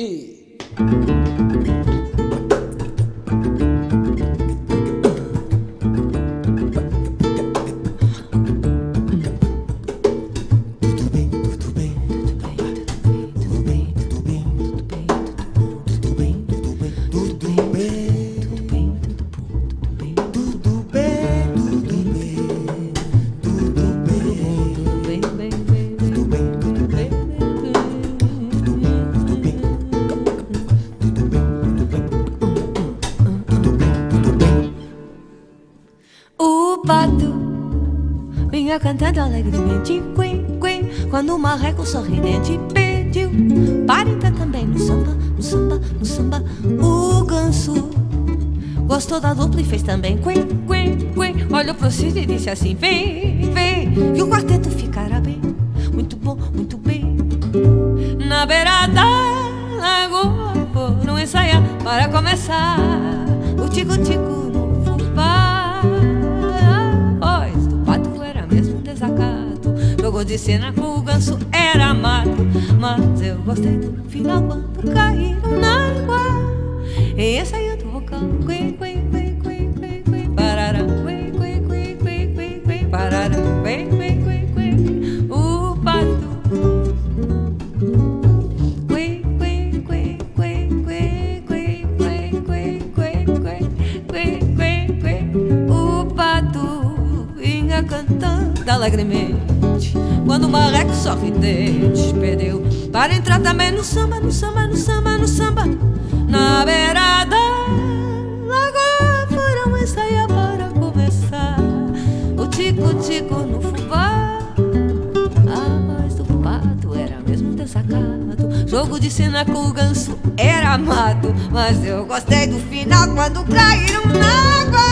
E. cantando alegremente, quen, quen, quando o marreco sorridente pediu, pare tá também no samba, no samba, no samba, o ganso. Gostou da dupla e fez também quen, quen, quen, olhou pro Cid e disse assim, vem, vem, que o quarteto ficará bem, muito bom, muito bem. Na beira da lagoa foram ensaiar para começar. O tico-tico Jogo de cena com o ganso era mato Mas eu gostei do final quando caíram na água E ensaiando o vocal Quen, quen, quen, quen, quen, quen Parará, quen, quen, quen, quen, quen, quen Parará, quen, O pato Quen, quen, quen, quando o marreco sorridente perdeu Para entrar também no samba, no samba, no samba, no samba. Na beirada Lagoa foram ensaiar para começar. O tico-tico no fubá A voz do pato era mesmo desacato. Jogo de cena com o ganso era amado. Mas eu gostei do final quando caíram na água